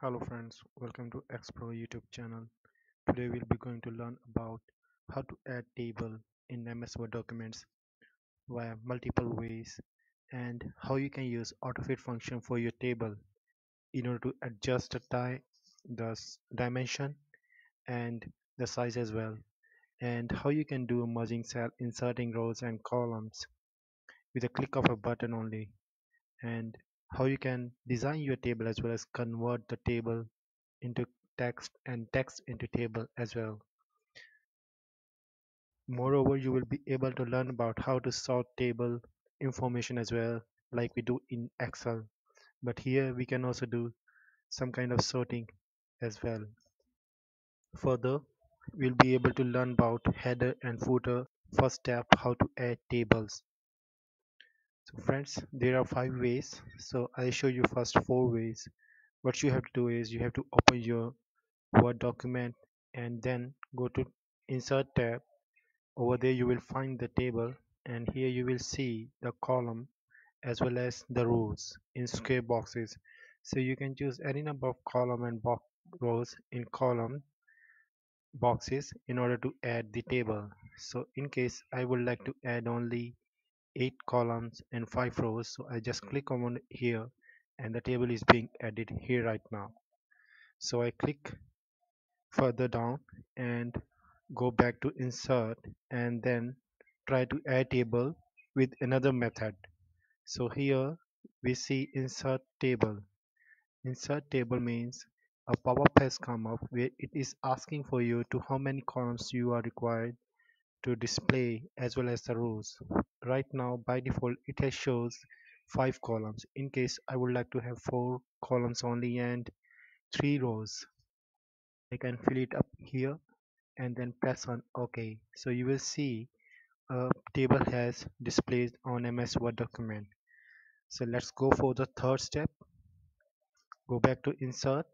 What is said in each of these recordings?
Hello friends, welcome to Explore YouTube channel. Today we'll be going to learn about how to add table in MS Word documents via multiple ways and how you can use autofit function for your table in order to adjust the time, the dimension and the size as well and how you can do merging cell inserting rows and columns with a click of a button only and how you can design your table as well as convert the table into text and text into table as well. Moreover, you will be able to learn about how to sort table information as well like we do in Excel. But here we can also do some kind of sorting as well. Further, we'll be able to learn about header and footer. First step, how to add tables. So friends, there are five ways. So I'll show you first four ways. What you have to do is you have to open your Word document and then go to insert tab over there you will find the table and here you will see the column as well as the rows in square boxes so you can choose any number of column and box rows in column boxes in order to add the table so in case I would like to add only eight columns and five rows. So I just click on here and the table is being added here right now. So I click further down and go back to insert and then try to add table with another method. So here we see insert table. Insert table means a pop-up has come up where it is asking for you to how many columns you are required to display as well as the rows right now by default it has shows five columns in case I would like to have four columns only and three rows I can fill it up here and then press on OK. So you will see a table has displayed on MS Word document. So let's go for the third step. Go back to Insert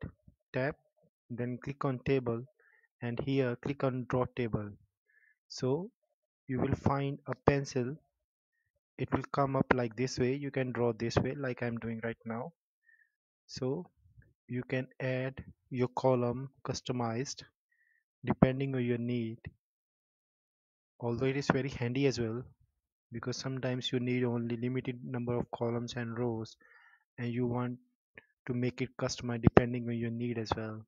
tab, then click on Table and here click on Draw Table. So you will find a pencil. It will come up like this way. You can draw this way like I'm doing right now. So you can add your column customized depending on your need although it is very handy as well because sometimes you need only limited number of columns and rows and you want to make it customized depending on your need as well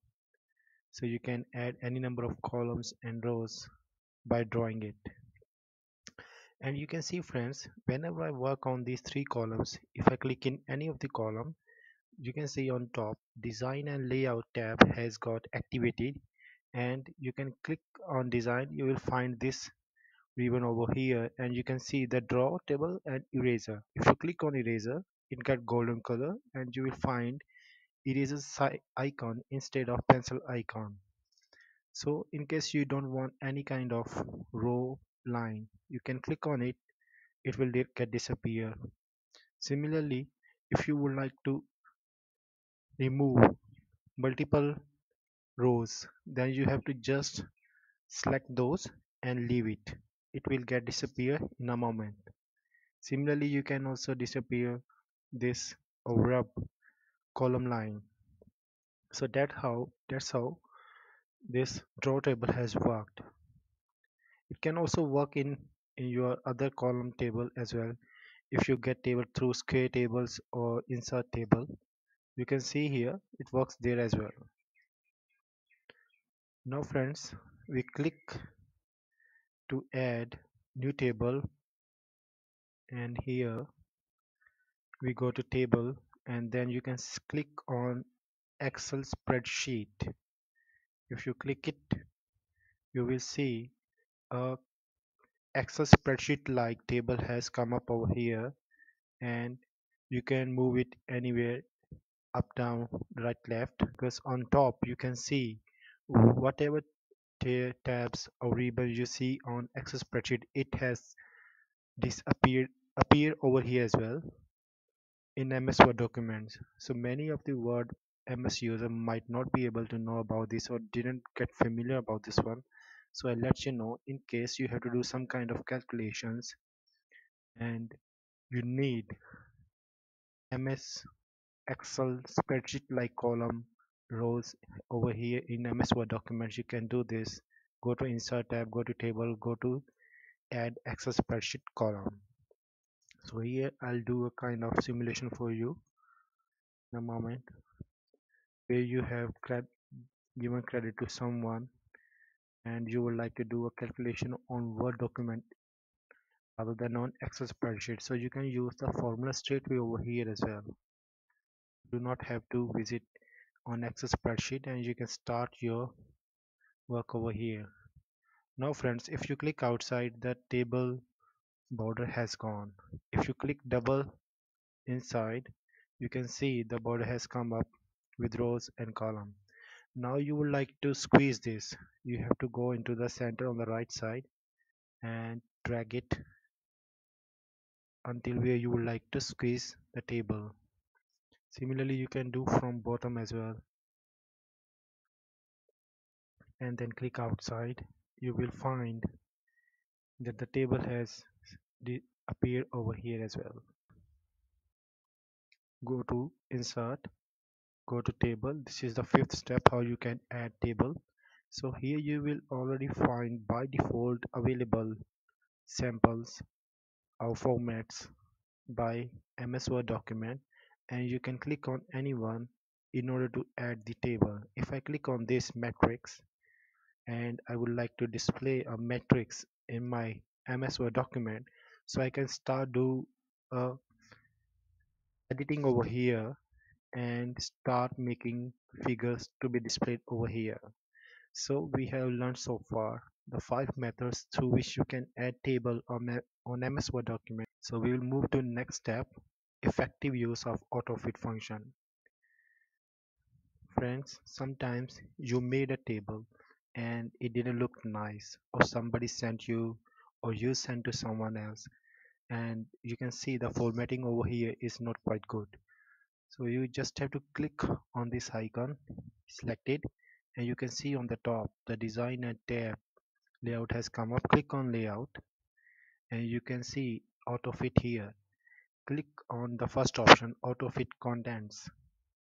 so you can add any number of columns and rows by drawing it. And you can see friends whenever I work on these three columns if I click in any of the column you can see on top design and layout tab has got activated. And you can click on design you will find this ribbon over here. And you can see the draw table and eraser. If you click on eraser it got golden color and you will find eraser icon instead of pencil icon so in case you don't want any kind of row line you can click on it. It will get disappear. Similarly if you would like to remove multiple rows then you have to just select those and leave it. It will get disappear in a moment. Similarly you can also disappear this rub column line. So that how that's how this draw table has worked. It can also work in in your other column table as well. If you get table through square tables or insert table you can see here it works there as well. Now friends we click to add new table and here we go to table and then you can click on Excel spreadsheet if you click it you will see a Excel spreadsheet like table has come up over here and you can move it anywhere up down right left because on top you can see whatever tabs or ribbons you see on Excel spreadsheet it has disappeared appear over here as well in MS Word documents. So many of the Word MS user might not be able to know about this or didn't get familiar about this one. So I'll let you know in case you have to do some kind of calculations and you need MS Excel spreadsheet like column rows over here in MS Word documents you can do this. Go to insert tab go to table go to add Excel spreadsheet column. So here I'll do a kind of simulation for you. In a moment where you have given credit to someone and you would like to do a calculation on Word document rather than on Excel spreadsheet. So you can use the formula straight away over here as well. Do not have to visit on Excel spreadsheet and you can start your work over here. Now friends if you click outside the table border has gone. If you click double inside you can see the border has come up with rows and column. Now you would like to squeeze this. You have to go into the center on the right side and drag it until where you would like to squeeze the table. Similarly you can do from bottom as well. And then click outside. You will find that the table has appeared over here as well. Go to insert go to table. This is the fifth step how you can add table. So here you will already find by default available samples or formats by MS Word document and you can click on any one in order to add the table. If I click on this matrix and I would like to display a matrix in my MS Word document so I can start do uh, editing over here and start making figures to be displayed over here. So we have learned so far the five methods through which you can add table on, on MS Word document. So we will move to next step effective use of autofit function. Friends sometimes you made a table and it didn't look nice or somebody sent you or you sent to someone else and you can see the formatting over here is not quite good so you just have to click on this icon select it and you can see on the top the design and tab layout has come up. Click on layout and you can see auto fit here. Click on the first option auto fit contents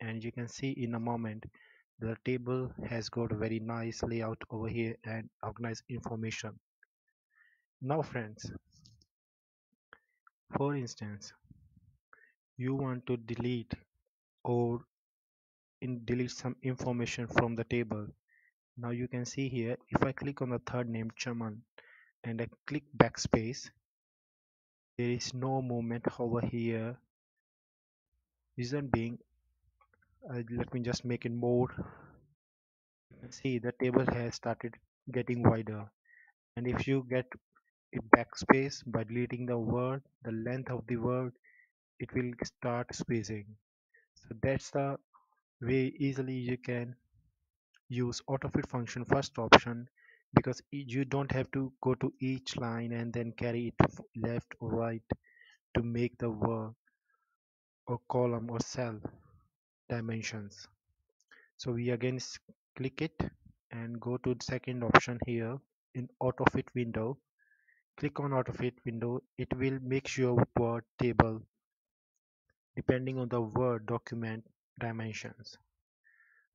and you can see in a moment the table has got a very nice layout over here and organized information. Now friends for instance you want to delete or in delete some information from the table. Now you can see here if I click on the third name Chaman and I click backspace there is no movement over here. Reason being uh, let me just make it more. See the table has started getting wider. And if you get a backspace by deleting the word the length of the word it will start squeezing so that's the way easily you can use autofit function first option because you don't have to go to each line and then carry it left or right to make the word or column or cell dimensions. So we again click it and go to the second option here in autofit window. Click on autofit window. It will make your word table depending on the word document dimensions.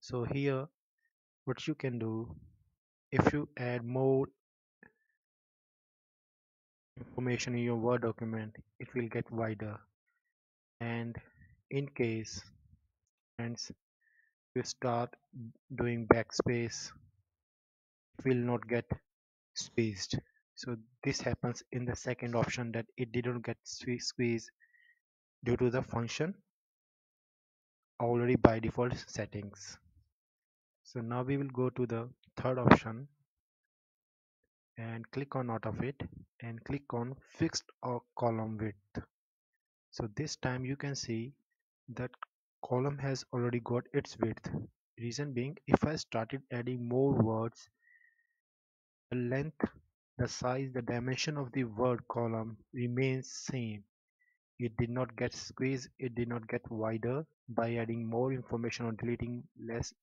So here what you can do if you add more information in your word document it will get wider. And in case friends you start doing backspace it will not get squeezed. So this happens in the second option that it didn't get squeezed due to the function already by default settings. So now we will go to the third option and click on autofit and click on fixed or column width. So this time you can see that column has already got its width. Reason being if I started adding more words the length the size the dimension of the word column remains same it did not get squeezed it did not get wider by adding more information or deleting less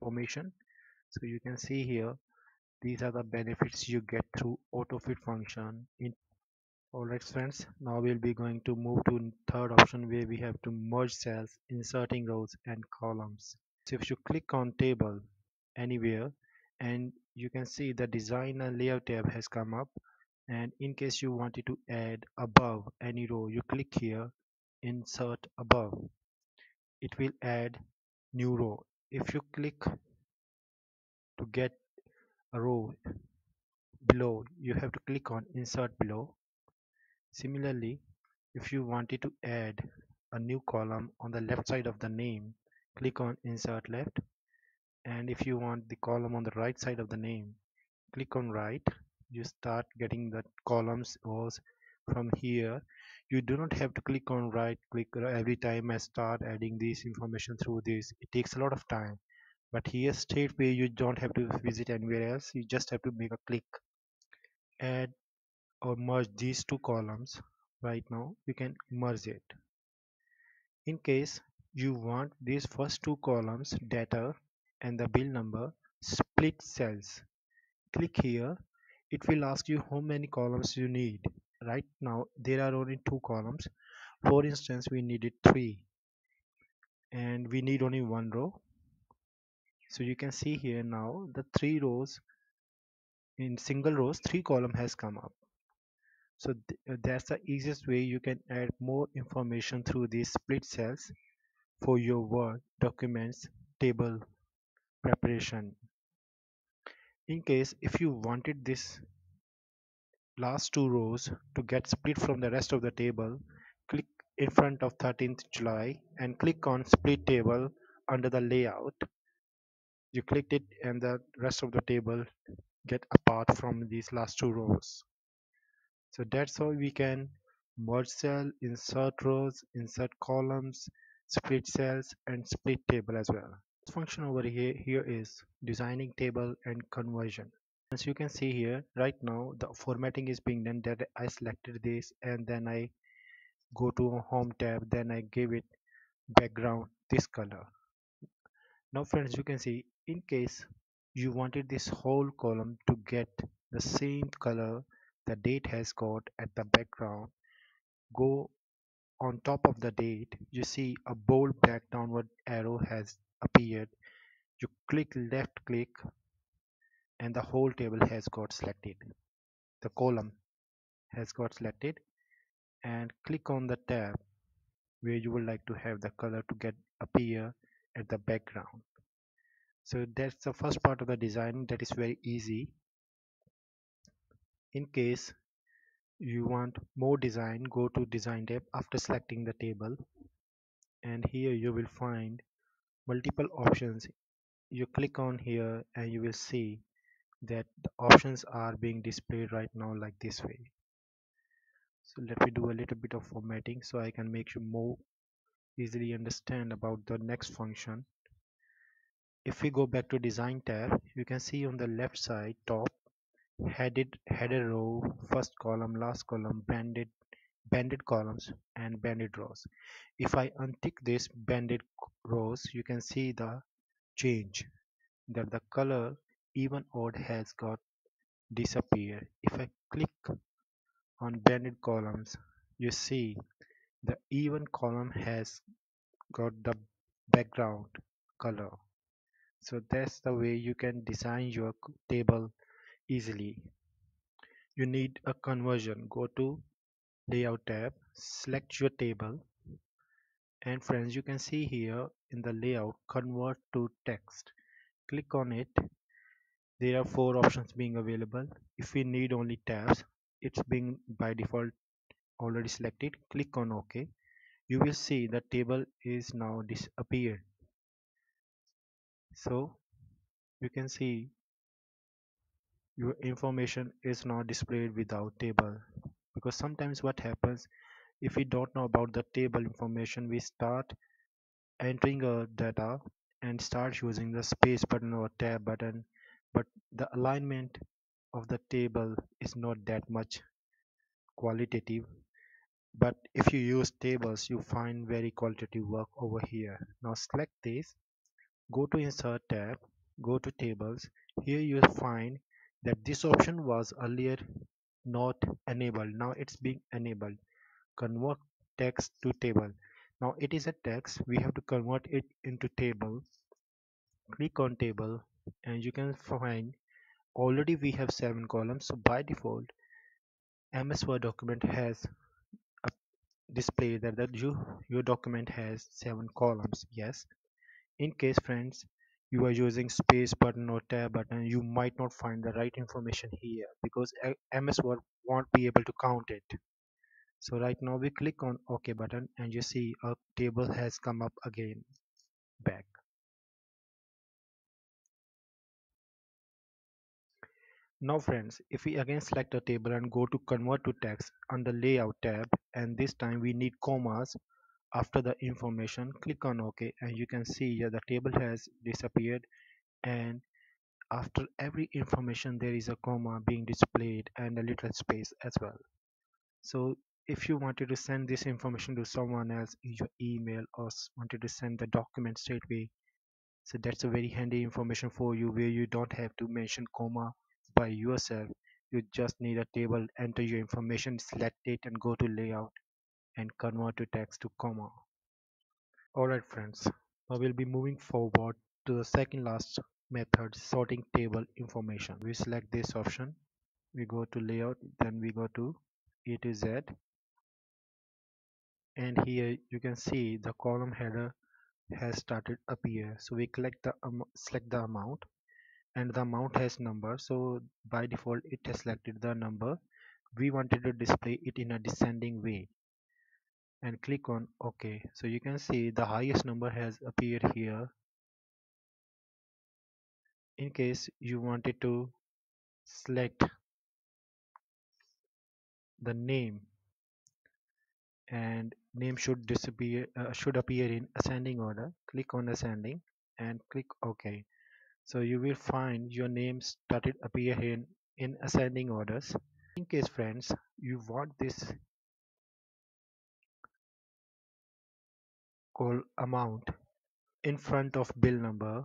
information. So you can see here these are the benefits you get through autofit function in alright friends. Now we'll be going to move to third option where we have to merge cells inserting rows and columns. So if you click on table anywhere and you can see the design and layout tab has come up and in case you wanted to add above any row you click here insert above. It will add new row. If you click to get a row below you have to click on insert below. Similarly if you wanted to add a new column on the left side of the name click on insert left. And if you want the column on the right side of the name click on right you start getting the columns rows from here you do not have to click on right click uh, every time I start adding this information through this it takes a lot of time. But here straight way you don't have to visit anywhere else you just have to make a click add or merge these two columns right now you can merge it. In case you want these first two columns data and the bill number split cells. Click here it will ask you how many columns you need. Right now there are only two columns. For instance we needed three. And we need only one row. So you can see here now the three rows in single rows three column has come up. So th uh, that's the easiest way you can add more information through these split cells for your word documents table preparation in case if you wanted this last two rows to get split from the rest of the table click in front of 13th July and click on split table under the layout. You clicked it and the rest of the table get apart from these last two rows. So that's how we can merge cell insert rows insert columns split cells and split table as well function over here here is designing table and conversion. As you can see here right now the formatting is being done that I selected this and then I go to home tab then I give it background this color. Now friends you can see in case you wanted this whole column to get the same color the date has got at the background go on top of the date you see a bold black downward arrow has appeared you click left click and the whole table has got selected. The column has got selected and click on the tab where you would like to have the color to get appear at the background. So that's the first part of the design. That is very easy. In case you want more design go to design tab after selecting the table and here you will find multiple options. You click on here and you will see that the options are being displayed right now like this way. So let me do a little bit of formatting so I can make you more easily understand about the next function. If we go back to design tab you can see on the left side top headed header row first column last column banded banded columns and banded rows. If I untick this banded rows you can see the change that the color even odd has got disappear. If I click on banded columns you see the even column has got the background color. So that's the way you can design your table easily. You need a conversion. Go to layout tab select your table and friends you can see here in the layout convert to text. Click on it. There are four options being available. If we need only tabs it's being by default already selected. Click on ok. You will see the table is now disappeared. So you can see your information is not displayed without table because sometimes what happens if we don't know about the table information we start entering our data and start using the space button or tab button but the alignment of the table is not that much qualitative. But if you use tables you find very qualitative work over here. Now select this go to insert tab go to tables. Here you'll find that this option was earlier not enabled. Now it's being enabled. Convert text to table. Now it is a text. We have to convert it into table. Click on table and you can find already we have seven columns. So by default ms word document has a display that, that you your document has seven columns. Yes. In case friends you are using space button or tab button you might not find the right information here because ms word won't be able to count it. So right now we click on ok button and you see a table has come up again back. Now friends, if we again select a table and go to convert to text on the layout tab and this time we need commas after the information, click on OK and you can see here the table has disappeared. And after every information there is a comma being displayed and a little space as well. So if you wanted to send this information to someone else in your email or wanted to send the document straight away, so that's a very handy information for you where you don't have to mention comma by yourself. You just need a table enter your information select it and go to layout and convert to text to comma. Alright friends. Now we'll be moving forward to the second last method sorting table information. We select this option. We go to layout then we go to a to z. And here you can see the column header has started appear. So we collect the um, select the amount. And the amount has number. So by default it has selected the number. We wanted to display it in a descending way and click on ok so you can see the highest number has appeared here. In case you wanted to select the name and name should disappear uh, should appear in ascending order click on ascending and click ok so you will find your name started appearing in ascending orders. In case friends you want this call amount in front of bill number.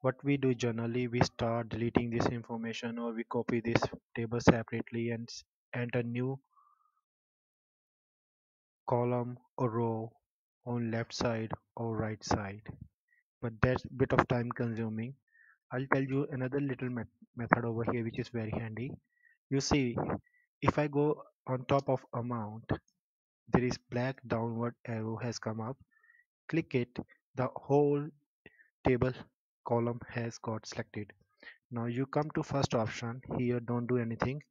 What we do generally we start deleting this information or we copy this table separately and enter new column or row on left side or right side. But that's a bit of time consuming. I'll tell you another little met method over here which is very handy. You see if I go on top of amount there is black downward arrow has come up click it the whole table column has got selected. Now you come to first option here don't do anything.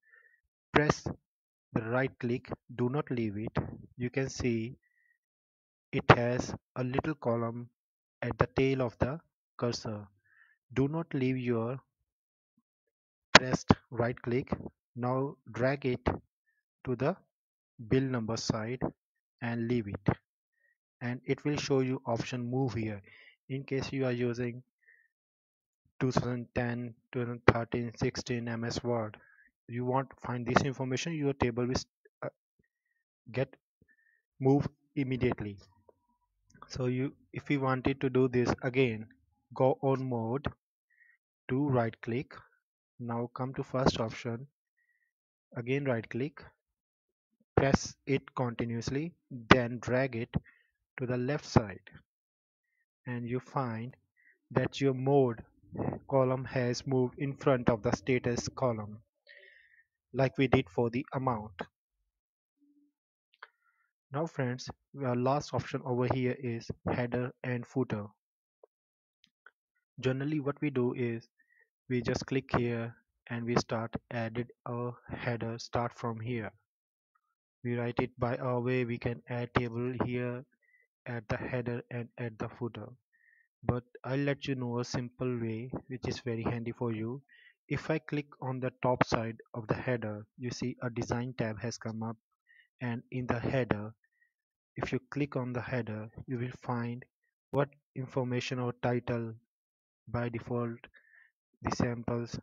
Press the right click do not leave it. You can see it has a little column at the tail of the cursor. Do not leave your pressed right click. Now drag it to the bill number side and leave it and it will show you option move here. In case you are using 2010 2013 16 ms word you want to find this information your table will uh, get moved immediately. So you if you wanted to do this again go on mode do right click. Now come to first option. Again right click. Press it continuously then drag it to the left side and you find that your mode column has moved in front of the status column like we did for the amount. Now friends our last option over here is header and footer. Generally what we do is we just click here and we start added a header start from here. We write it by our way. We can add table here add the header and add the footer but I'll let you know a simple way which is very handy for you. If I click on the top side of the header you see a design tab has come up. And in the header if you click on the header you will find what information or title by default the samples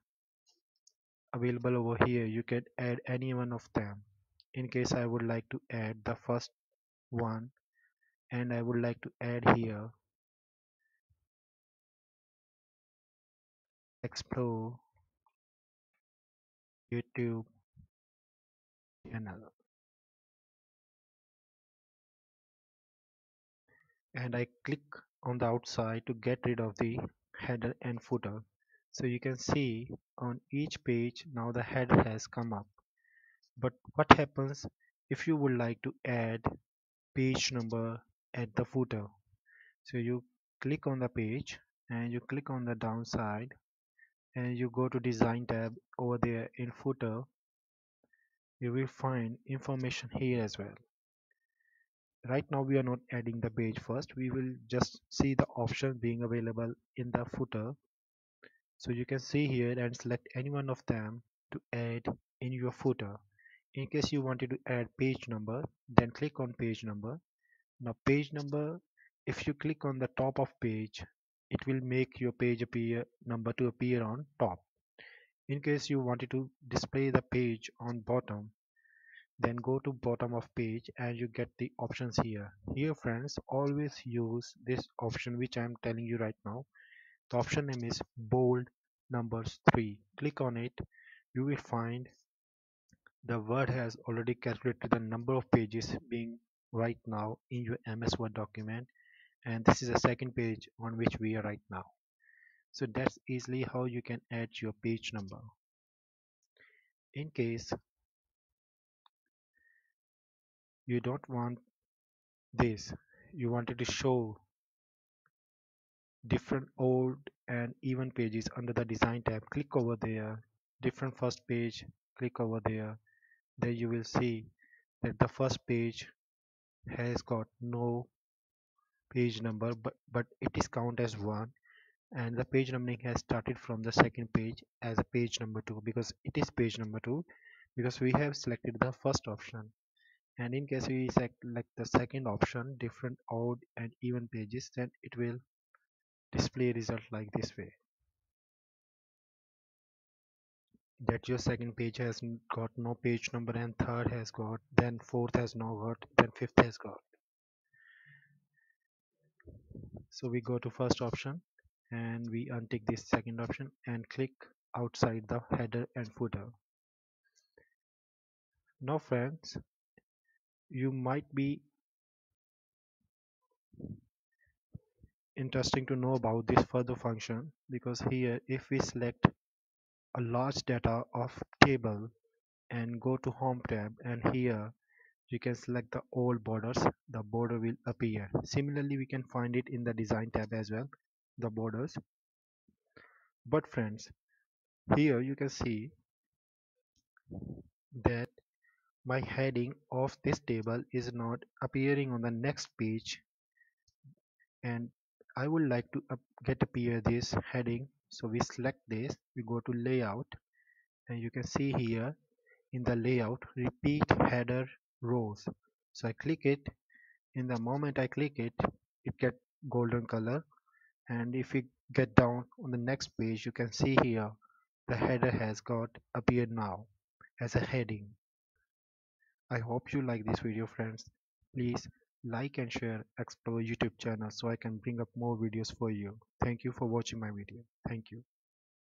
available over here. You can add any one of them. In case I would like to add the first one and I would like to add here explore YouTube channel. And I click on the outside to get rid of the header and footer. So you can see on each page now the header has come up. But what happens if you would like to add page number at the footer. So you click on the page and you click on the downside and you go to design tab over there in footer. You will find information here as well. Right now we are not adding the page first. We will just see the option being available in the footer. So you can see here and select any one of them to add in your footer. In case you wanted to add page number then click on page number now page number if you click on the top of page it will make your page appear number to appear on top. In case you wanted to display the page on bottom then go to bottom of page and you get the options here. Here friends always use this option which i am telling you right now. The option name is bold numbers 3 click on it you will find the word has already calculated the number of pages being right now in your ms word document and this is the second page on which we are right now. So that's easily how you can add your page number. In case you don't want this you wanted to show different old and even pages under the design tab click over there different first page click over there. There you will see that the first page has got no page number but but it is count as one. And the page numbering has started from the second page as a page number two because it is page number two because we have selected the first option. And in case we select the second option different odd and even pages then it will display result like this way that your second page has got no page number and third has got then fourth has no got then fifth has got. So we go to first option and we untick this second option and click outside the header and footer. Now friends you might be interesting to know about this further function because here if we select a large data of table and go to home tab and here you can select the all borders the border will appear. Similarly we can find it in the design tab as well the borders. But friends here you can see that my heading of this table is not appearing on the next page and I would like to get appear this heading so we select this we go to layout and you can see here in the layout repeat header rows. So I click it. In the moment I click it it get golden color. And if we get down on the next page you can see here the header has got appeared now as a heading. I hope you like this video friends. Please like and share explore youtube channel so I can bring up more videos for you. Thank you for watching my video. Thank you.